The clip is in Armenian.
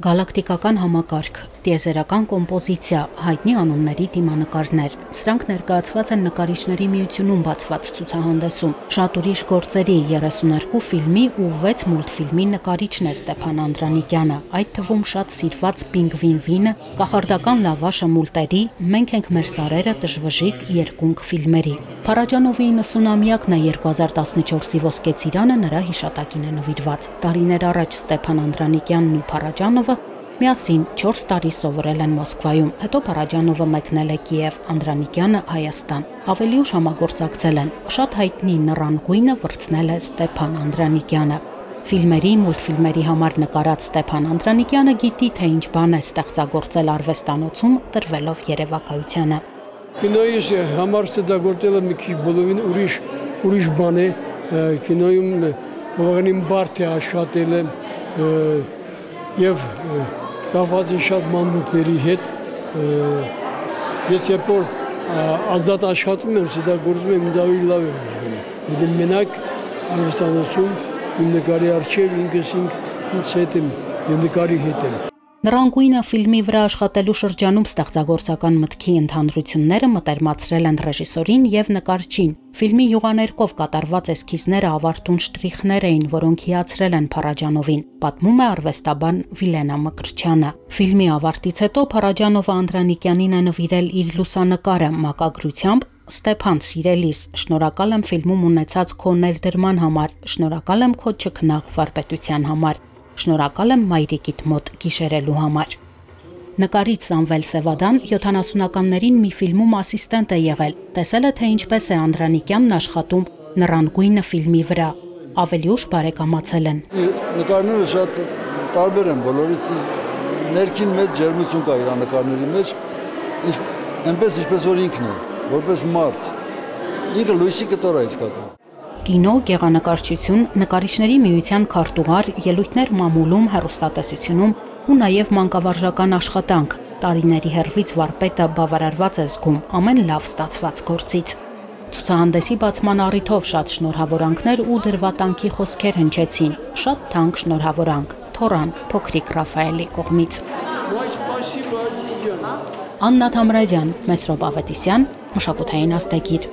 Գալակտիկական համակարգ, տիեզերական կոմպոզիցիա, հայտնի անունների դիմանկարներ։ Սրանք ներկայացված են նկարիչների միությունում բացված ցուցահանդեսում։ Շատ ուրիշ գործերի 32 ֆիլմի ու 6 մուլտֆիլմի նկարիչն է Ստեփան Անդրանիկյանը, այդ թվում շատ սիրված Պինգվին վինը, կախարդական լավաշը մուլտերի, Մենք ենք մեր սարերը դժվժիկ երկունք ֆիլմերի։ Փարաջանովի 90-ամյակն է 2014-ի ոսկե ծիրանը նրա հիշատակին է նվիրված։ Տարիներ առաջ Ստեփան Անդրանիկյանն ու Փարաջանովը միասին 4 տարի սովորել են Մոսկվայում, հետո Փարաջանովը մեկնել է Կիև, Անդրանիկյանը Հայաստան։ Ավելի ուշ համագործակցել են։ Շատ հայտնի նռան գույնը վրցնել է Ստեփան Անդրանիկյանը։ Ֆիլմերի, մուլտֆիլմերի համար նկարած Ստեփան Անդրանիկյանը գիտի, թե ինչ բան է ստեղծագործել արվեստանոցում տրվելով երևակայությանը։ Կինոյի համար ստեղծագործելը մի քիչ բոլորին ուրիշ ուրիշ բան է։ Կինոյում բավականին բարդ է աշխատել եւ կապված է շատ մանրուքների հետ ես երբ որ ազատ աշխատում եմ, դա գործում եմ ինձ ավելի լավ եմ զգում։ Եթե մենակ արվեստանոցում իմ նկարի արչև ինքս ինձ հետ եմ եւ նկարի հետ եմ Նռանգույնը ֆիլմի վրա աշխատելու շրջանում ստեղծագործական մտքի ընդհանրությունները մտերմացրել են ռեժիսորին եւ նկարչին։ Ֆիլմի յուղաներկով կատարված էսքիզները ավարտուն շտրիխներ էին, որոնք հիացրել են Փարաջանովին, պատմում է արվեստաբան Վիլենա Մկրչյանը։ Ֆիլմի ավարտից հետո Փարաջանովը Անդրանիկյանին է նվիրել իր լուսանկարը մակագրությամբ Ստեփան Սիրելիս, շնորհակալ եմ ֆիլմում ունեցած քո ներդրման համար, շնորհակալ եմ քո չքնաղ վարպետության համար։ Շնորհակալ եմ մայրիկիդ մոտ գիշերելու համար։ Նկարիչ Սամվել Սևադան 70-ականներին մի ֆիլմում ասիստենտ է եղել։ Տեսել է, թե ինչպես է Անդրանիկյանն աշխատում Նռանգույնը ֆիլմի վրա։ Ավելի ուշ բարեկամացել են։ Նկարները շատ տարբեր են բոլորից ներքին մեջ ջերմություն կա իր նկարների մեջ, այնպես ինչպես որ ինքն է, որպես մարդ։ Ինքը լույսի կտոր է իսկական կինո, գեղանկարչություն, նկարիչների միության քարտուղար, ելույթներ մամուլում, հեռուստատեսությունում ու նաև մանկավարժական աշխատանք։ Տարիների հերվից վարպետը բավարարված է զգում ամեն լավ ստացված գործից։ Ցուցահանդեսի բացման առիթով շատ շնորհավորանքներ ու դրվատանքի խոսքեր հնչեցին։ Շատ թանկ շնորհավորանք Թորան փոքրիկ Ռաֆայելի կողմից։ Աննա Թամրազյան, Մեսրոպ Ավետիսյան, մշակութային աստագիր։